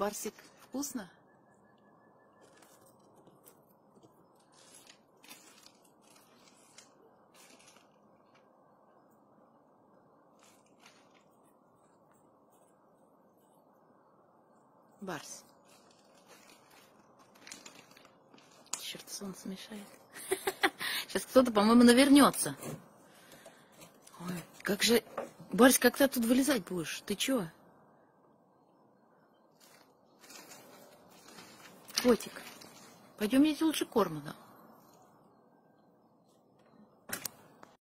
Барсик, вкусно? Барс. Черт, солнце мешает. Сейчас кто-то, по-моему, навернется. Ой, как же... Барс, как ты тут вылезать будешь? Ты чё? Котик, пойдем лучше корма дам.